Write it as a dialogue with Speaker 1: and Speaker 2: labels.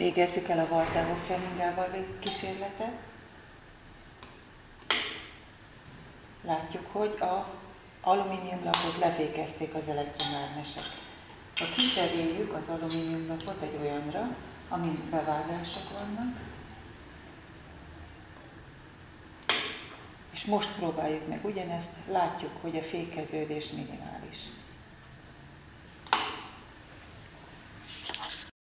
Speaker 1: Végezzük el a Valtávó Flemingával kísérletet. Látjuk, hogy a alumíniumlapot lefékezték az elektromágnesek. Ha kicseréljük az alumíniumlapot egy olyanra, amin bevágások vannak, és most próbáljuk meg ugyanezt, látjuk, hogy a fékeződés minimális.